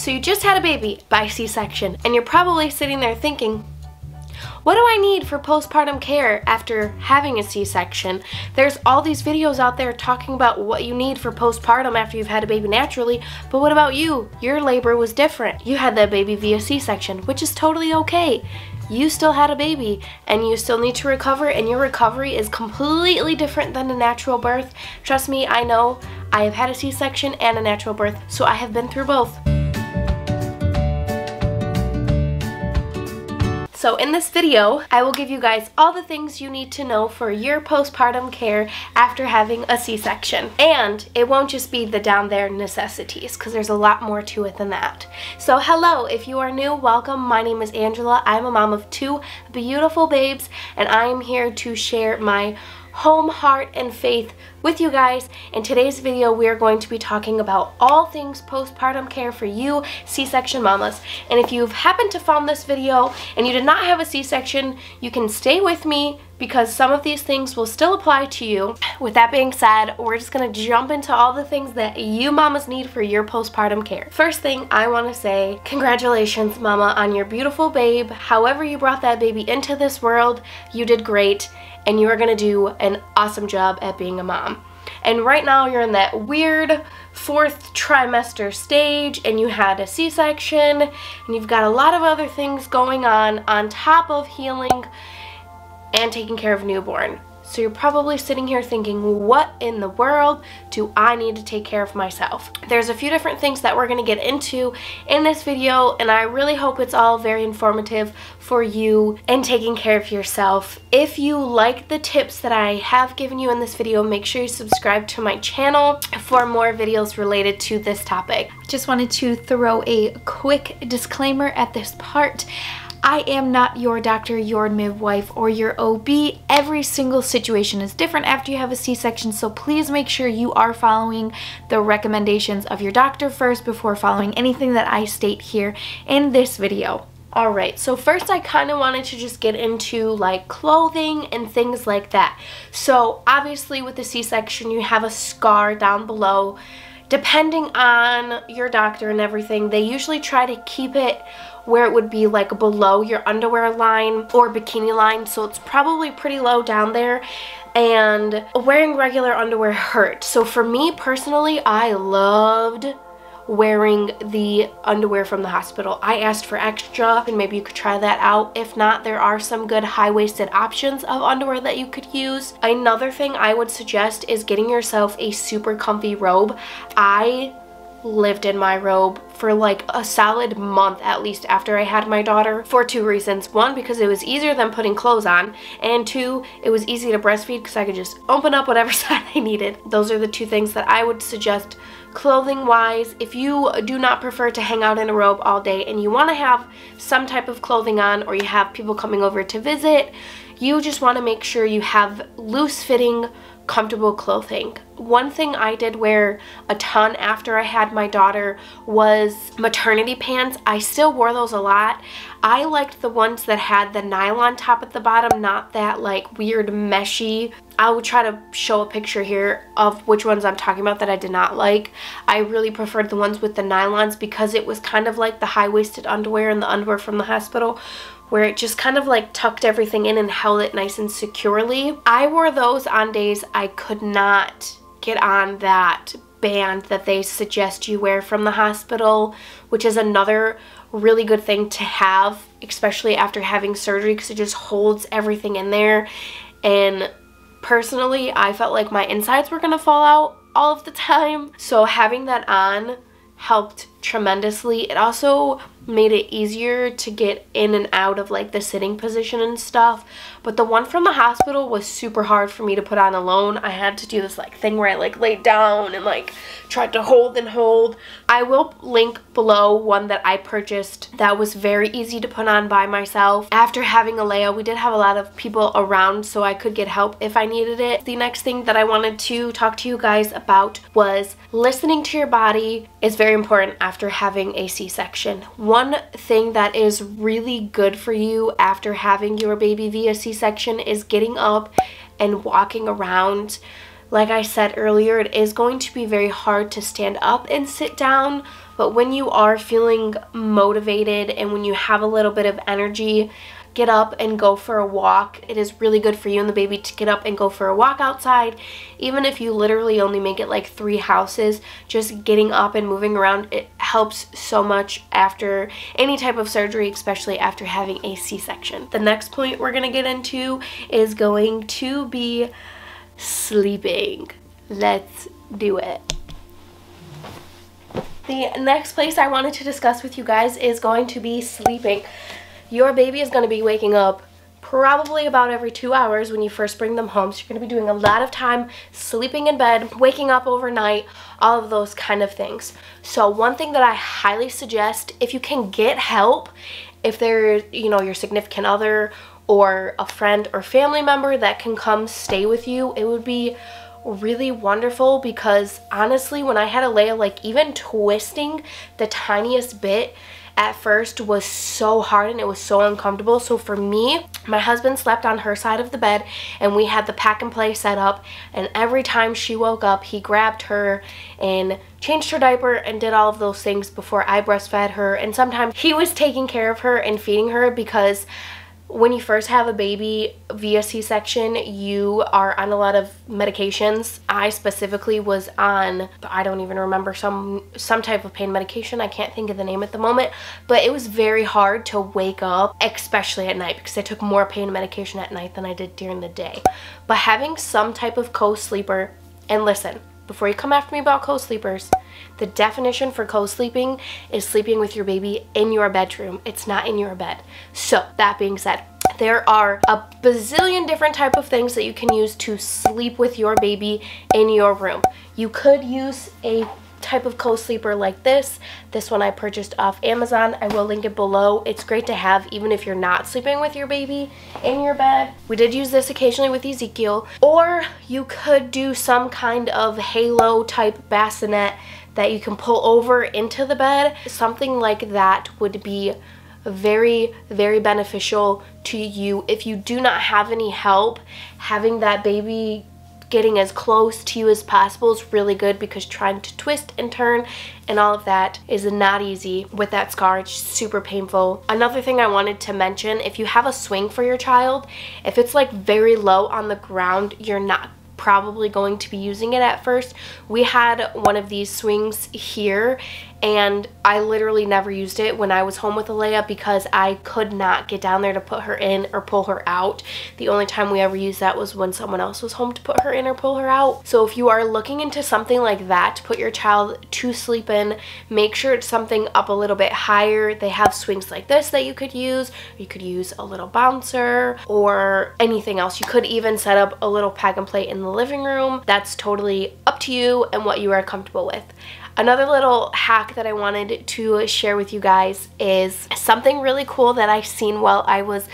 So you just had a baby by C-section and you're probably sitting there thinking, what do I need for postpartum care after having a C-section? There's all these videos out there talking about what you need for postpartum after you've had a baby naturally, but what about you? Your labor was different. You had that baby via C-section, which is totally okay. You still had a baby and you still need to recover and your recovery is completely different than a natural birth. Trust me, I know. I have had a C-section and a natural birth, so I have been through both. So in this video, I will give you guys all the things you need to know for your postpartum care after having a C-section. And it won't just be the down there necessities, because there's a lot more to it than that. So hello, if you are new, welcome. My name is Angela. I'm a mom of two beautiful babes, and I am here to share my home, heart, and faith with you guys. In today's video, we are going to be talking about all things postpartum care for you C-section mamas. And if you've happened to found this video and you did not have a C-section, you can stay with me because some of these things will still apply to you. With that being said, we're just gonna jump into all the things that you mamas need for your postpartum care. First thing I wanna say, congratulations mama on your beautiful babe. However you brought that baby into this world, you did great and you are gonna do an awesome job at being a mom. And right now you're in that weird fourth trimester stage and you had a C-section and you've got a lot of other things going on on top of healing and taking care of newborn. So you're probably sitting here thinking, what in the world do I need to take care of myself? There's a few different things that we're gonna get into in this video and I really hope it's all very informative for you in taking care of yourself. If you like the tips that I have given you in this video, make sure you subscribe to my channel for more videos related to this topic. Just wanted to throw a quick disclaimer at this part. I am not your doctor, your midwife, or your OB. Every single situation is different after you have a C-section, so please make sure you are following the recommendations of your doctor first before following anything that I state here in this video. Alright, so first I kind of wanted to just get into like clothing and things like that. So obviously with the C-section you have a scar down below. Depending on your doctor and everything, they usually try to keep it where it would be like below your underwear line or bikini line so it's probably pretty low down there and wearing regular underwear hurt so for me personally I loved wearing the underwear from the hospital. I asked for extra and maybe you could try that out. If not, there are some good high-waisted options of underwear that you could use. Another thing I would suggest is getting yourself a super comfy robe. I lived in my robe for like a solid month at least after I had my daughter for two reasons. One, because it was easier than putting clothes on, and two, it was easy to breastfeed because I could just open up whatever side I needed. Those are the two things that I would suggest clothing wise. If you do not prefer to hang out in a robe all day and you want to have some type of clothing on or you have people coming over to visit, you just want to make sure you have loose fitting comfortable clothing. One thing I did wear a ton after I had my daughter was maternity pants. I still wore those a lot. I liked the ones that had the nylon top at the bottom, not that like weird meshy. I will try to show a picture here of which ones I'm talking about that I did not like. I really preferred the ones with the nylons because it was kind of like the high-waisted underwear and the underwear from the hospital where it just kind of like tucked everything in and held it nice and securely. I wore those on days I could not get on that band that they suggest you wear from the hospital, which is another really good thing to have, especially after having surgery because it just holds everything in there. And personally, I felt like my insides were going to fall out all of the time. So having that on helped tremendously. It also made it easier to get in and out of like the sitting position and stuff. But the one from the hospital was super hard for me to put on alone. I had to do this like thing where i like laid down and like tried to hold and hold. I will link below one that i purchased that was very easy to put on by myself. After having a Aliyah we did have a lot of people around so i could get help if i needed it. The next thing that i wanted to talk to you guys about was listening to your body is very important after having a c-section. One thing that is really good for you after having your baby via C-section is getting up and walking around. Like I said earlier, it is going to be very hard to stand up and sit down, but when you are feeling motivated and when you have a little bit of energy, get up and go for a walk. It is really good for you and the baby to get up and go for a walk outside. Even if you literally only make it like three houses, just getting up and moving around, it helps so much after any type of surgery, especially after having a C-section. The next point we're going to get into is going to be sleeping. Let's do it. The next place I wanted to discuss with you guys is going to be sleeping. Your baby is going to be waking up probably about every two hours when you first bring them home. So you're going to be doing a lot of time sleeping in bed, waking up overnight, all of those kind of things. So one thing that I highly suggest, if you can get help, if there's, you know, your significant other or a friend or family member that can come stay with you, it would be really wonderful because honestly when I had Aliyah like even twisting the tiniest bit at first was so hard and it was so uncomfortable. So for me, my husband slept on her side of the bed and we had the pack and play set up and every time she woke up, he grabbed her and changed her diaper and did all of those things before I breastfed her. And sometimes he was taking care of her and feeding her because when you first have a baby via C-section, you are on a lot of medications. I specifically was on, I don't even remember, some some type of pain medication. I can't think of the name at the moment, but it was very hard to wake up, especially at night, because I took more pain medication at night than I did during the day. But having some type of co-sleeper, and listen, before you come after me about co-sleepers, the definition for co-sleeping is sleeping with your baby in your bedroom. It's not in your bed. So that being said, there are a bazillion different type of things that you can use to sleep with your baby in your room. You could use a type of co-sleeper like this. This one I purchased off Amazon. I will link it below. It's great to have even if you're not sleeping with your baby in your bed. We did use this occasionally with Ezekiel. Or you could do some kind of halo type bassinet that you can pull over into the bed. Something like that would be very, very beneficial to you. If you do not have any help, having that baby getting as close to you as possible is really good because trying to twist and turn and all of that is not easy with that scar. It's super painful. Another thing I wanted to mention, if you have a swing for your child, if it's like very low on the ground, you're not probably going to be using it at first. We had one of these swings here and I literally never used it when I was home with Aliyah because I could not get down there to put her in or pull her out. The only time we ever used that was when someone else was home to put her in or pull her out. So if you are looking into something like that to put your child to sleep in, make sure it's something up a little bit higher. They have swings like this that you could use. You could use a little bouncer or anything else. You could even set up a little pack and play in the living room. That's totally up to you and what you are comfortable with. Another little hack that I wanted to share with you guys is something really cool that I've seen while I was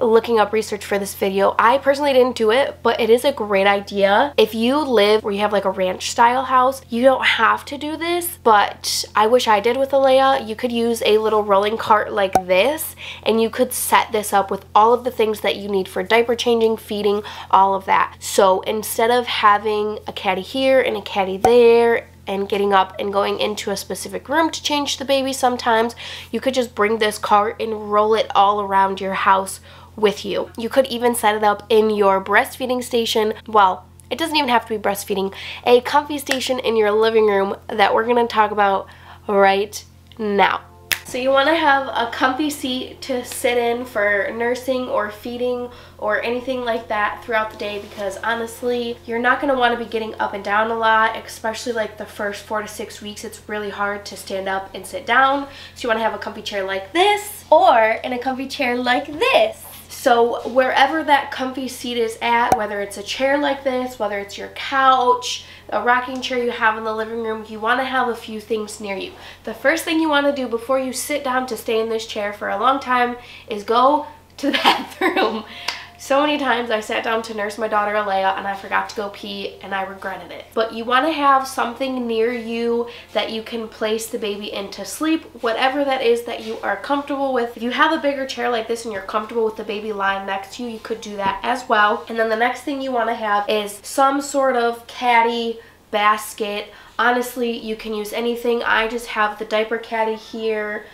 looking up research for this video. I personally didn't do it, but it is a great idea. If you live where you have like a ranch style house, you don't have to do this, but I wish I did with Aliyah. You could use a little rolling cart like this, and you could set this up with all of the things that you need for diaper changing, feeding, all of that. So instead of having a caddy here and a caddy there and getting up and going into a specific room to change the baby sometimes, you could just bring this cart and roll it all around your house with you. You could even set it up in your breastfeeding station. Well, it doesn't even have to be breastfeeding. A comfy station in your living room that we're going to talk about right now. So you want to have a comfy seat to sit in for nursing or feeding or anything like that throughout the day because honestly, you're not going to want to be getting up and down a lot, especially like the first four to six weeks. It's really hard to stand up and sit down. So you want to have a comfy chair like this or in a comfy chair like this. So wherever that comfy seat is at, whether it's a chair like this, whether it's your couch, a rocking chair you have in the living room, you want to have a few things near you. The first thing you want to do before you sit down to stay in this chair for a long time is go to the bathroom. So many times I sat down to nurse my daughter Aliyah and I forgot to go pee and I regretted it. But you want to have something near you that you can place the baby into sleep, whatever that is that you are comfortable with. If you have a bigger chair like this and you're comfortable with the baby lying next to you, you could do that as well. And then the next thing you want to have is some sort of caddy basket. Honestly, you can use anything. I just have the diaper caddy here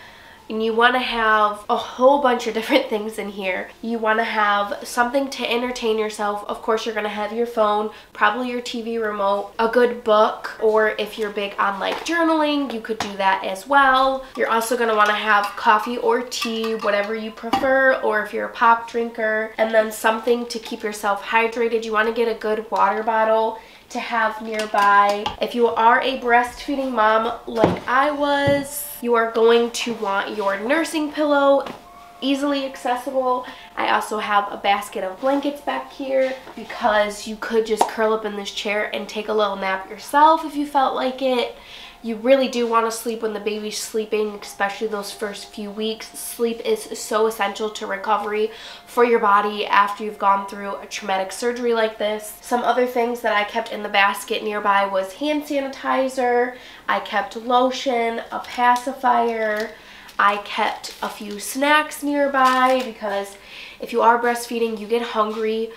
and you want to have a whole bunch of different things in here. You want to have something to entertain yourself. Of course, you're going to have your phone, probably your TV remote, a good book, or if you're big on like journaling, you could do that as well. You're also going to want to have coffee or tea, whatever you prefer, or if you're a pop drinker, and then something to keep yourself hydrated. You want to get a good water bottle to have nearby. If you are a breastfeeding mom like I was, you are going to want your nursing pillow easily accessible. I also have a basket of blankets back here because you could just curl up in this chair and take a little nap yourself if you felt like it. You really do want to sleep when the baby's sleeping, especially those first few weeks. Sleep is so essential to recovery for your body after you've gone through a traumatic surgery like this. Some other things that I kept in the basket nearby was hand sanitizer, I kept lotion, a pacifier, I kept a few snacks nearby because if you are breastfeeding, you get hungry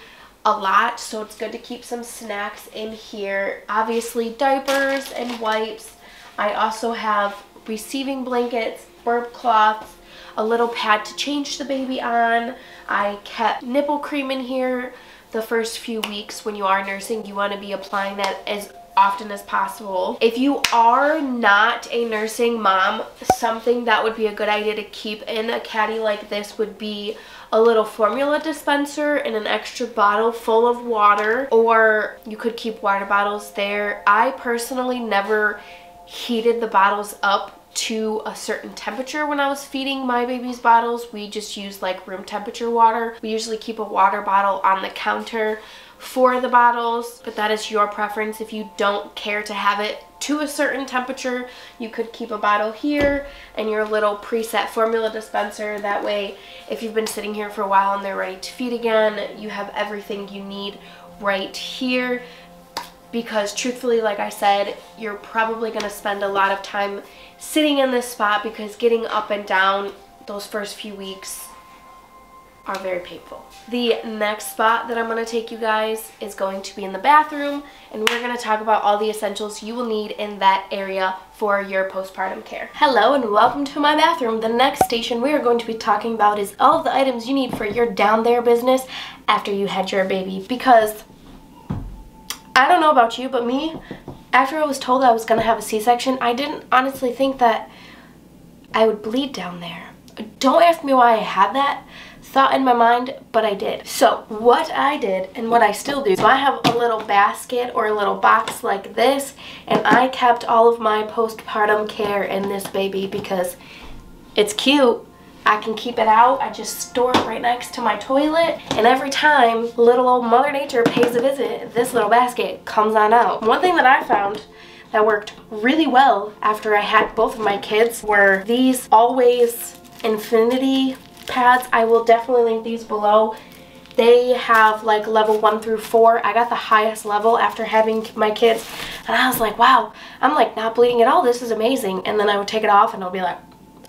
a lot so it's good to keep some snacks in here obviously diapers and wipes I also have receiving blankets, burp cloths, a little pad to change the baby on. I kept nipple cream in here the first few weeks when you are nursing. You want to be applying that as often as possible. If you are not a nursing mom, something that would be a good idea to keep in a caddy like this would be a little formula dispenser and an extra bottle full of water or you could keep water bottles there. I personally never heated the bottles up to a certain temperature when I was feeding my baby's bottles. We just use like room temperature water. We usually keep a water bottle on the counter for the bottles, but that is your preference. If you don't care to have it to a certain temperature, you could keep a bottle here and your little preset formula dispenser. That way, if you've been sitting here for a while and they're ready to feed again, you have everything you need right here because truthfully, like I said, you're probably to spend a lot of time sitting in this spot because getting up and down those first few weeks are very painful. The next spot that I'm going to take you guys is going to be in the bathroom and we're going to talk about all the essentials you will need in that area for your postpartum care. Hello and welcome to my bathroom. The next station we are going to be talking about is all the items you need for your down there business after you had your baby because I don't know about you, but me, after I was told I was going to have a C-section, I didn't honestly think that I would bleed down there. Don't ask me why I had that thought in my mind, but I did. So what I did and what I still do, so I have a little basket or a little box like this, and I kept all of my postpartum care in this baby because it's cute I can keep it out. I just store it right next to my toilet. And every time little old Mother Nature pays a visit, this little basket comes on out. One thing that I found that worked really well after I had both of my kids were these Always Infinity pads. I will definitely link these below. They have like level one through four. I got the highest level after having my kids. And I was like, wow, I'm like not bleeding at all. This is amazing. And then I would take it off and I'll be like,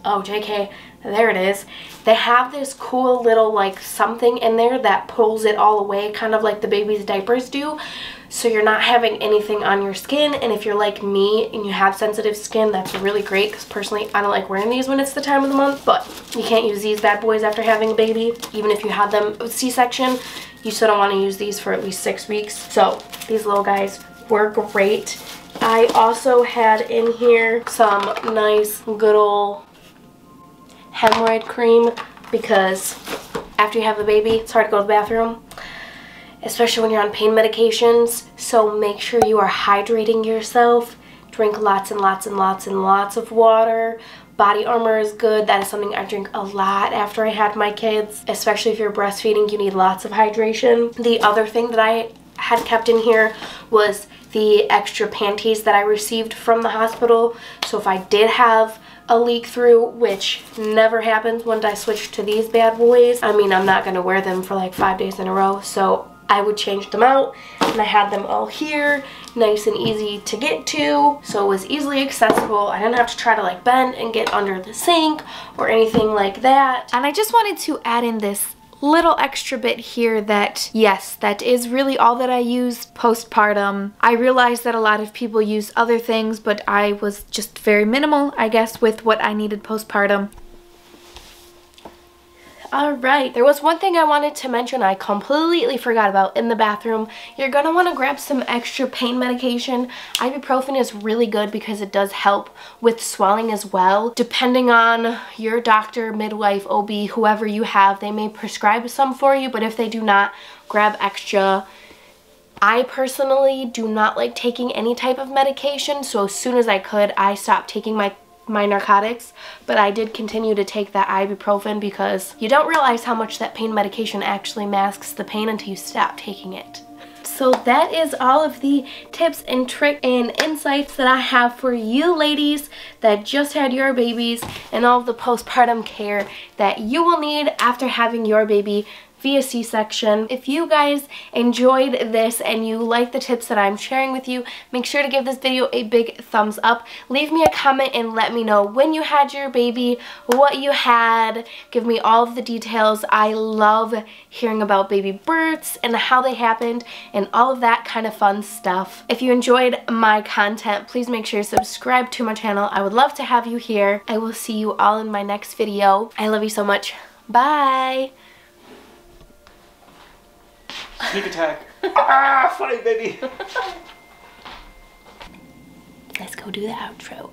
oh, JK, there it is. They have this cool little like something in there that pulls it all away, kind of like the baby's diapers do. So you're not having anything on your skin. And if you're like me and you have sensitive skin, that's really great. Because personally, I don't like wearing these when it's the time of the month. But you can't use these bad boys after having a baby. Even if you had them C-section, you still don't want to use these for at least six weeks. So these little guys were great. I also had in here some nice good old hemorrhoid cream because after you have a baby, it's hard to go to the bathroom, especially when you're on pain medications. So make sure you are hydrating yourself. Drink lots and lots and lots and lots of water. BodyArmor is good. That is something I drink a lot after I had my kids. Especially if you're breastfeeding, you need lots of hydration. The other thing that I had kept in here was the extra panties that I received from the hospital. So if I did have a leak through, which never happens when I switch to these bad boys. I mean, I'm not going to wear them for like five days in a row, so I would change them out and I had them all here nice and easy to get to so it was easily accessible I didn't have to try to like bend and get under the sink or anything like that and I just wanted to add in this little extra bit here that yes that is really all that I use postpartum. I realized that a lot of people use other things but I was just very minimal I guess with what I needed postpartum Alright, there was one thing I wanted to mention I completely forgot about in the bathroom. You're going to want to grab some extra pain medication. Ibuprofen is really good because it does help with swelling as well. Depending on your doctor, midwife, OB, whoever you have, they may prescribe some for you, but if they do not, grab extra. I personally do not like taking any type of medication, so as soon as I could, I stopped taking my my narcotics, but I did continue to take that ibuprofen because you don't realize how much that pain medication actually masks the pain until you stop taking it. So that is all of the tips and tricks and insights that I have for you ladies that just had your babies and all the postpartum care that you will need after having your baby via C-section. If you guys enjoyed this and you like the tips that I'm sharing with you, make sure to give this video a big thumbs up. Leave me a comment and let me know when you had your baby, what you had. Give me all of the details. I love hearing about baby births and how they happened and all of that kind of fun stuff. If you enjoyed my content, please make sure to subscribe to my channel. I would love to have you here. I will see you all in my next video. I love you so much. Bye! Sneak attack. ah, funny baby. Let's go do the outro.